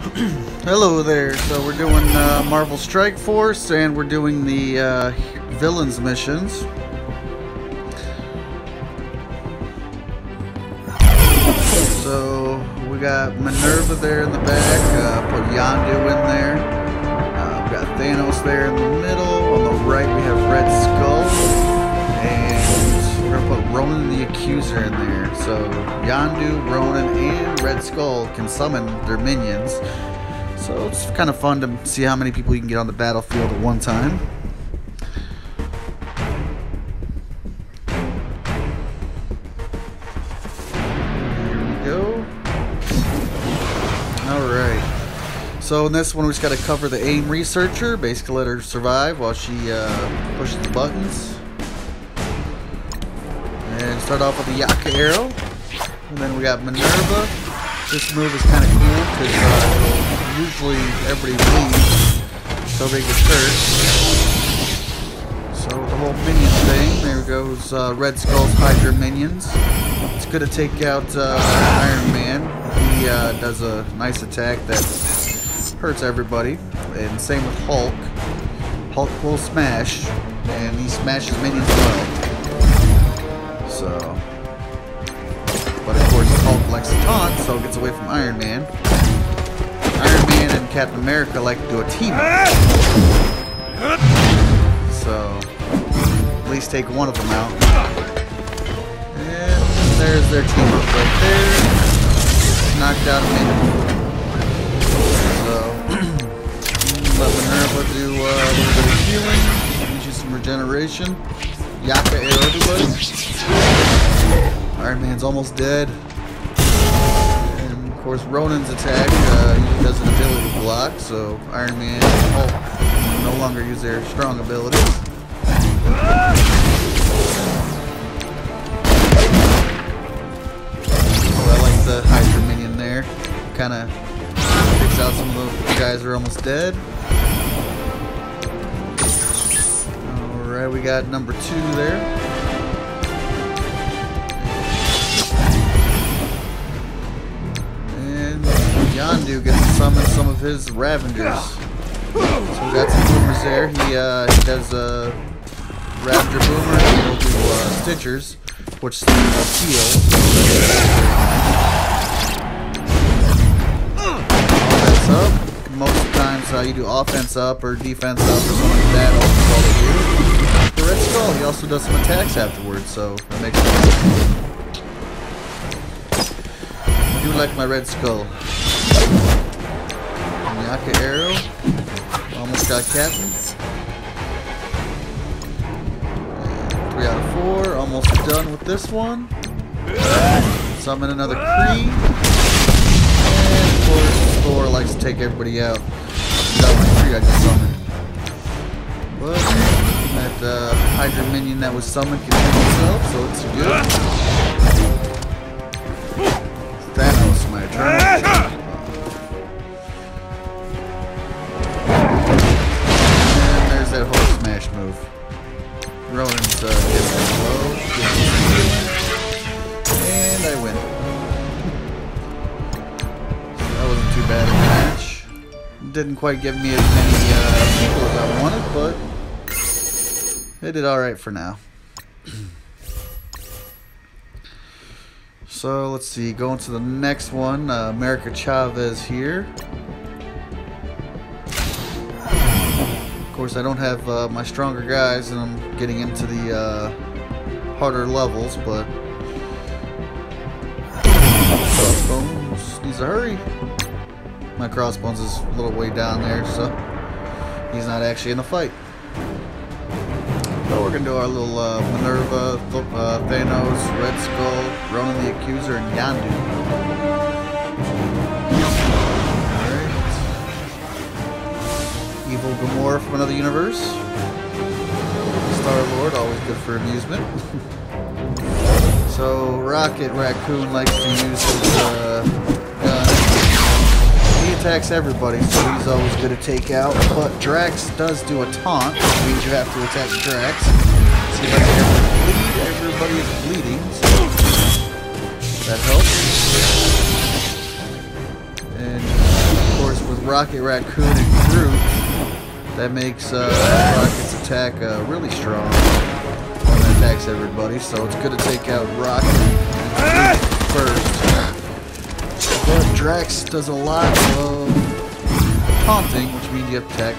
Hello there. So we're doing uh, Marvel Strike Force, and we're doing the uh, villains missions. So we got Minn-Erva there in the back. Uh, put Yondu in there. Uh, we got Thanos there in the middle. On the right we have Red Ronan the Accuser in there. So Yondu, Ronan, and Red Skull can summon their minions. So it's kind of fun to see how many people you can get on the battlefield at one time. So in this one we just gotta cover the AIM researcher, basically let her survive while she uh, pushes the buttons. Start off with the Yaka arrow. And then we got Minn-Erva. This move is kind of cool because uh, usually everybody leaves, so everybody gets hurt. So the whole minion thing, there goes uh, Red Skull's Hydra minions. It's good to take out uh, Iron Man. He uh, does a nice attack that hurts everybody. And same with Hulk. Hulk will smash, and he smashes minions well. So but of course, Hulk likes to taunt, so gets away from Iron Man. Iron Man and Captain America like to do a team up. So, at least take one of them out. And there's their team up right there. Knocked out a minion. So, let Minn-Erva do uh, a little bit of healing. You some regeneration. Yaka arrow everybody. Iron Man's almost dead. And of course, Ronan's attack uh, does an ability block, so Iron Man and Hulk no longer use their strong abilities. So I like the Hydra minion there. Kind of takes out some of the guys are almost dead. Alright, we got number two there. Summon some of his Ravagers. So we got some boomers there. He, uh, he does a uh, boomer and he'll do uh, Stitchers, which uh, heal. Offense up. Most times uh, you do offense up or defense up or something like that. Red Skull, he also does some attacks afterwards, so that makes sense. I do like my Red Skull. Yaka arrow. Almost got Captain. Three out of four. Almost done with this one. Summon another Kree. And of course, Thor likes to take everybody out. That was Kree I just summoned. But that uh, Hydra minion that was summoned can heal himself, so it's good. Thanos, my turn. Didn't quite give me as many uh, people as I wanted, but it did alright for now. so let's see, going to the next one, uh, America Chavez here. Of course, I don't have uh, my stronger guys, and I'm getting into the uh, harder levels, but Crossbones needs to hurry. My Crossbones is a little way down there, so he's not actually in the fight. So we're gonna do our little uh, Minn-Erva, uh, Thanos, Red Skull, Ronan the Accuser, and Yondu. Evil Gamora from another universe. Star-Lord, always good for amusement. so, Rocket Raccoon likes to use his uh, attacks everybody, so he's always good to take out. But Drax does do a taunt, which means you have to attack Drax. See if I can bleed. Everybody is bleeding, so that helps. And, of course, with Rocket Raccoon and Groot. That makes uh, Rocket's attack uh, really strong it attacks everybody. So it's good to take out Rocket first. But Drax does a lot of taunting, which means you have attack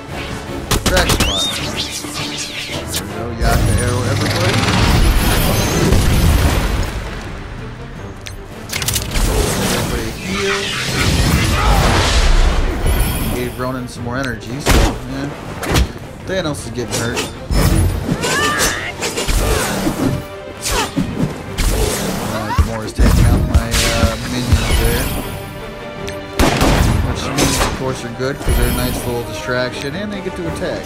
Drax a lot. There we go, Yaka arrow everybody. Everybody heal. Gave Ronan some more energy, so yeah. Thanos is getting hurt. Course, are good because they're a nice little distraction and they get to attack.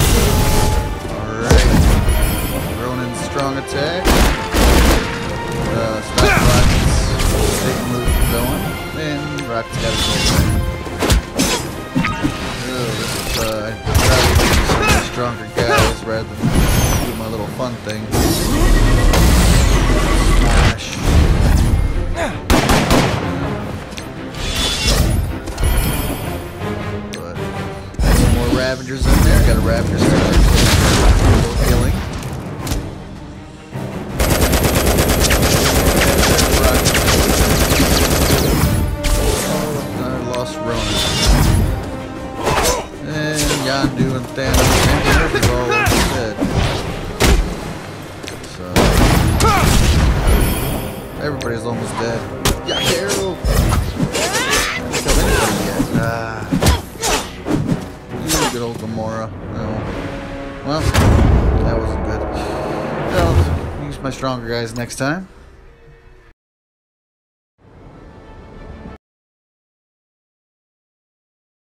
Alright. Ronan's strong attack. Uh, stop Rocket's big move from going. And Rocket's got little Oh, uh, I'd rather use some stronger guys rather than do my little fun thing. Everybody's almost dead. Yeah. Haven't killed anybody yet. Ah. Good old Gamora. No. Well, that wasn't good. Well, use my stronger guys next time.